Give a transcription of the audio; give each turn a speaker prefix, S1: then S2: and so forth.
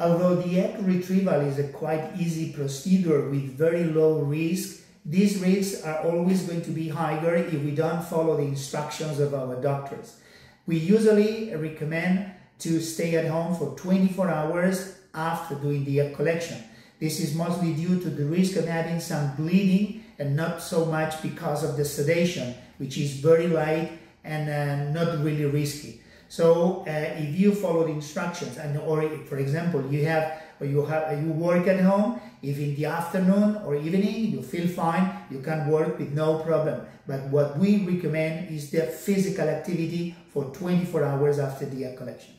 S1: Although the egg retrieval is a quite easy procedure with very low risk, these risks are always going to be higher if we don't follow the instructions of our doctors. We usually recommend to stay at home for 24 hours after doing the egg collection. This is mostly due to the risk of having some bleeding and not so much because of the sedation, which is very light and uh, not really risky. So uh, if you follow the instructions and or for example you have or you have you work at home, if in the afternoon or evening you feel fine, you can work with no problem. But what we recommend is the physical activity for 24 hours after the collection.